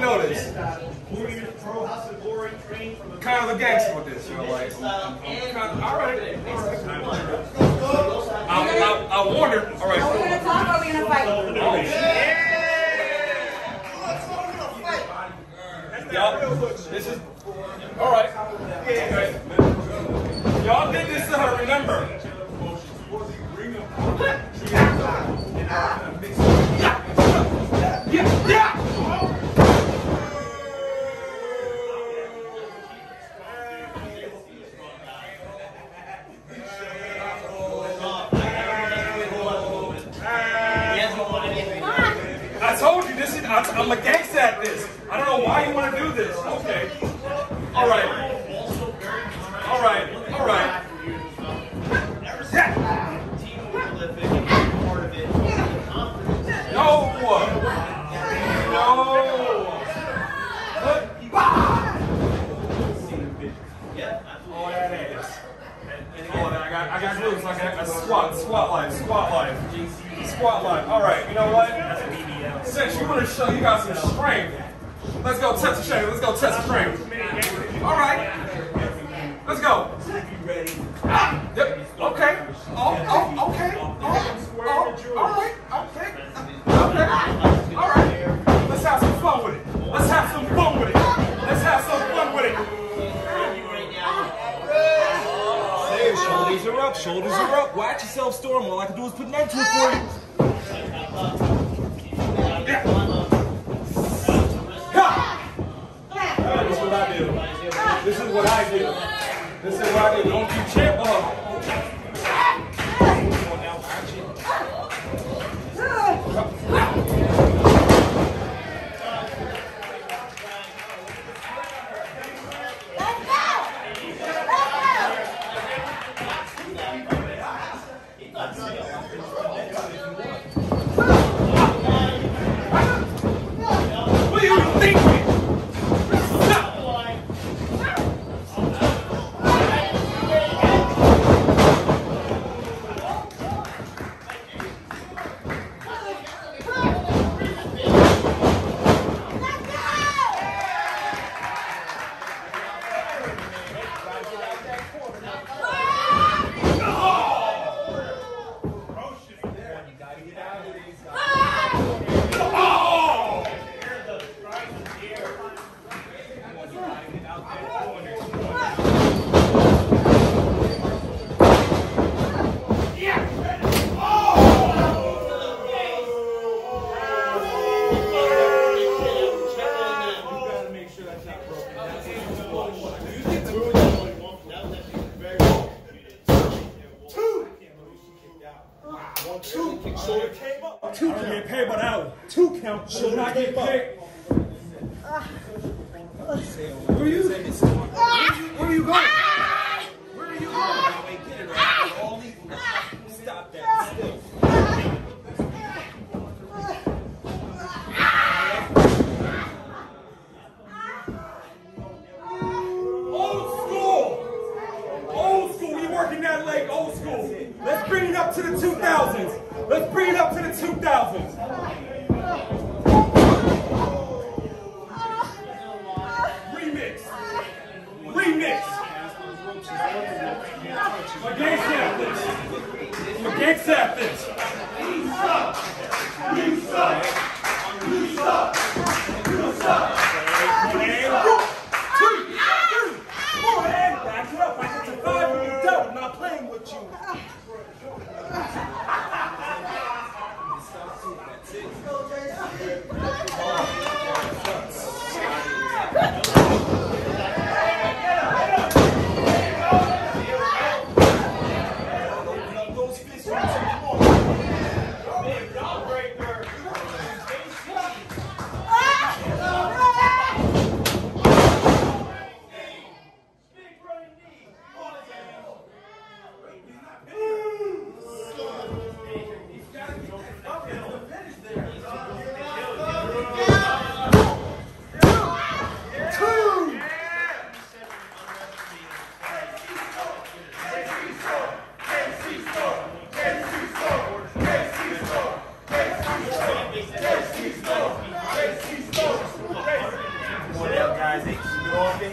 know if you know this. Kind of a gangster with this, you know, like. I'm, I'm kind of, all right. All right. I, I, I wonder. All right. Are we gonna talk or are we gonna fight? Oh, shit. Y'all, this is all right. Okay. Y'all did this to her. Remember. I'm a gangster at this. I don't know why you want to do this. Okay. All right. Squat line. All right, you know what? Since you want to show you got some strength, let's go test the strength. Let's go test the strength. All right, let's go. Ah, yep. Okay. Oh, oh, okay. Oh, oh, all right. Okay. Okay. All right. Let's have some fun with it. Let's have some fun with it. Let's have some fun with it. Shoulders are up, shoulders are up. Watch yourself, Storm. All I can do is put an end to it for you. Do. This is what I do. This is what I do. Don't keep champ up. Count. Shoulder not get paid. Where are you? Ah! Where are you going? Ah! Where are you going? Ah! Stop that. Still. Old school. Old school. You working that leg, old school. Let's bring it up to the 2000s. This. My gang this. You suck. You suck. You suck. You suck. Back it up. Five you're not playing with you.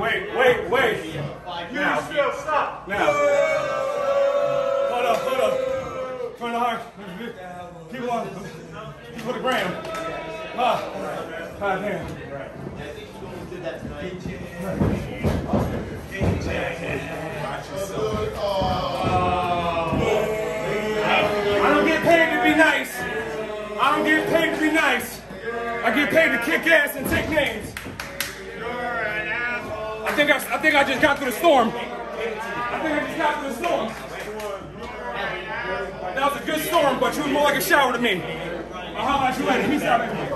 Wait, wait, wait. Now. stop. Now. Keep on. Keep for the gram. Ah. Tonight. I don't get paid to be nice. I don't get paid to be nice. I get paid to kick ass and take names. I think I, I think I just got through the storm. I think I just got through the storm. That was a good storm, but you was more like a shower to me. Uh, I'll holler at you later. Peace out.